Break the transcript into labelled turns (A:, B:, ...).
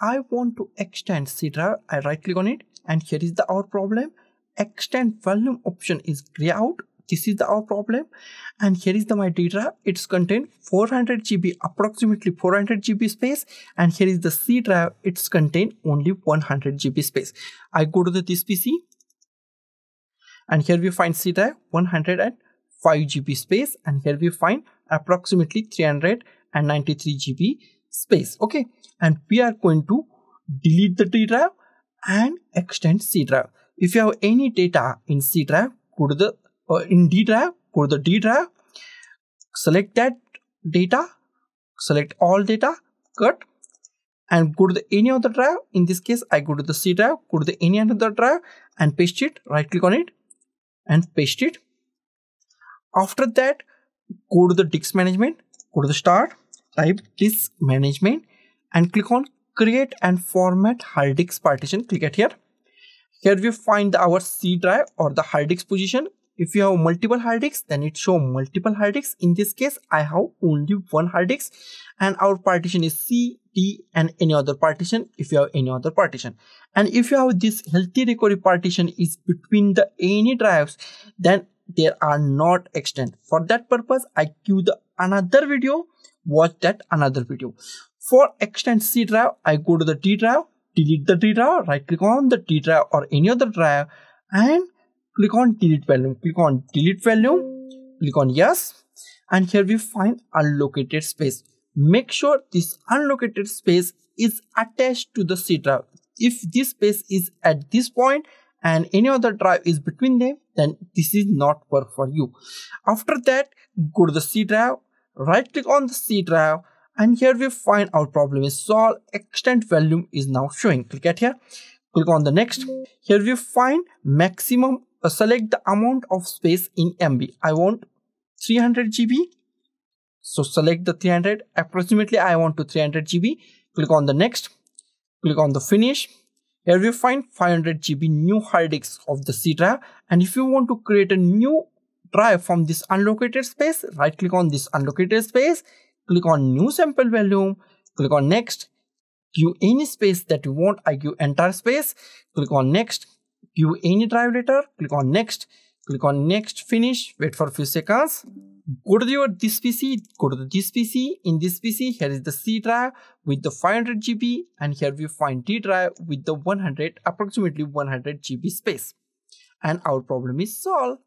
A: I want to extend C drive. I right click on it and here is the our problem. Extend volume option is gray out. This is the our problem and here is the my D drive. It's contain 400 GB approximately 400 GB space and here is the C drive. It's contain only 100 GB space. I go to the this PC and here we find C drive 105 GB space and here we find approximately 393 GB space okay? And we are going to delete the D drive and extend C drive. If you have any data in C drive go to the uh, in D drive go to the D drive select that data select all data cut and go to the any other drive. In this case I go to the C drive go to the any other drive and paste it right click on it and paste it. After that go to the disk management go to the start type disk management and click on create and format hard disk partition. Click it here. Here we find our c drive or the hard disk position. If you have multiple hard disks then it show multiple hard disks in this case i have only one hard disk and our partition is c d and any other partition if you have any other partition. And if you have this healthy recovery partition is between the any drives then there are not extend. For that purpose i give the another video watch that another video. For extend c drive i go to the d drive delete the d drive right click on the d drive or any other drive and click on delete volume click on delete volume click on yes and here we find unlocated space. Make sure this unlocated space is attached to the c drive. If this space is at this point and any other drive is between them then this is not work for you. After that go to the c drive right click on the c drive and here we find our problem is solved extend volume is now showing. Click at here. Click on the next. Here we find maximum uh, select the amount of space in mb i want 300 gb so select the 300 approximately i want to 300 gb click on the next. Click on the finish. Here we find 500 GB new hard disk of the C drive. And if you want to create a new drive from this unlocated space, right click on this unlocated space, click on new simple volume, click on next, give any space that you want, I give entire space, click on next, give any drive letter, click on next, click on next, finish, wait for a few seconds, go to your this PC, go to this PC. In this PC, here is the C drive with the 500 GB and here we find D drive with the 100 approximately 100 GB space. And our problem is solved.